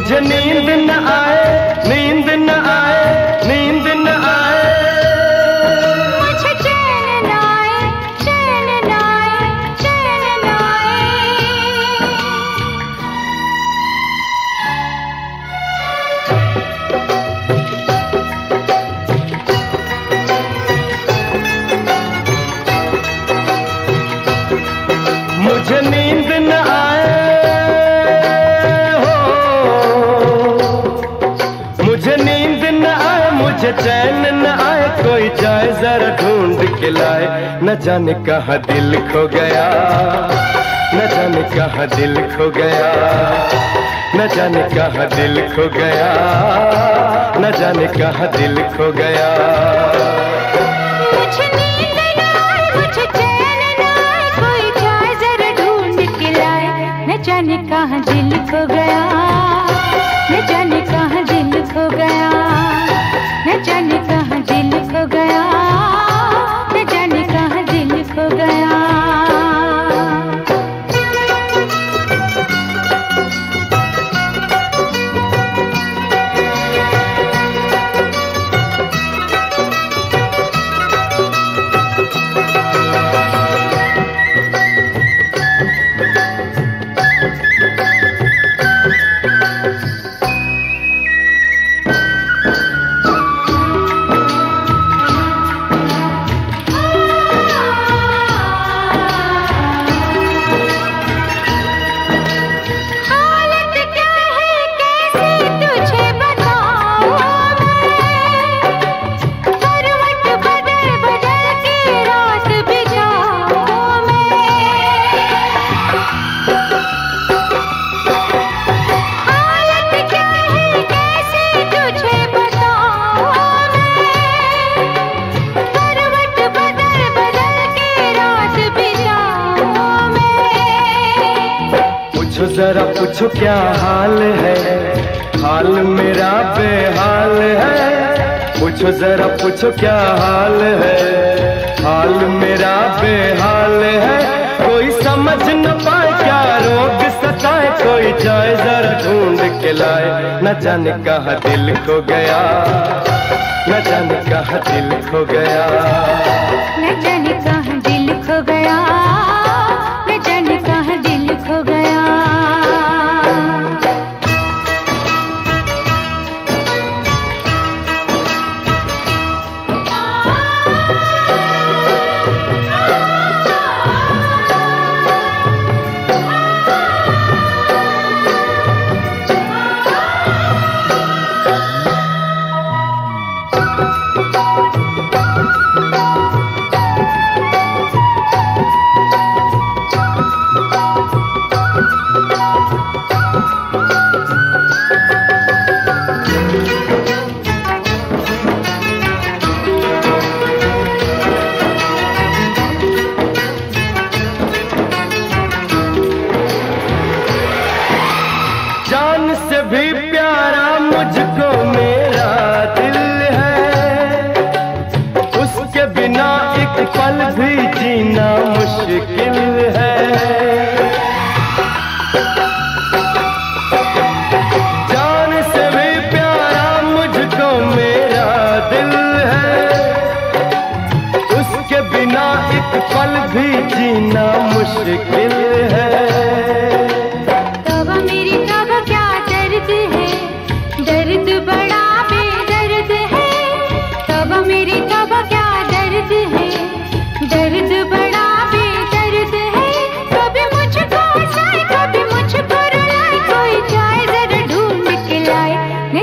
मुझे नींद न आए नींद न आए नींद न आए। मुझे चैन न आए चैन न आए चैन न आए। मुझे नींद न आए लाए न जाने कहा दिल खो गया। न जाने कहा दिल खो गया। न जाने कहा दिल खो गया। न जाने कहा दिल खो गया। जाने कहाँ दिल खो गया। न जाने पूछो क्या हाल है? हाल मेरा बेहाल है। पूछो जरा, पूछो क्या हाल है? हाल मेरा बेहाल है। कोई समझ न पाए क्या रोग सताए। कोई जाए जरा ढूंढ के लाए। न जाने कहा दिल खो गया। न जाने कहा दिल खो गया। न जाने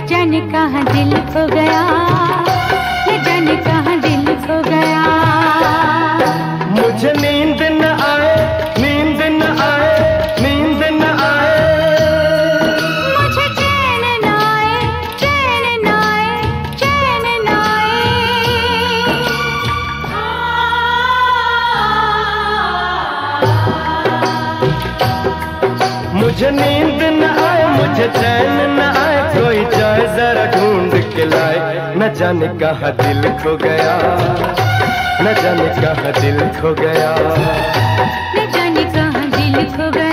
जाने कहाँ दिल हो गया। लाए। न जाने कहा दिल खो गया। न जाने कहा दिल खो गया। न जाने कहा दिल खो गया।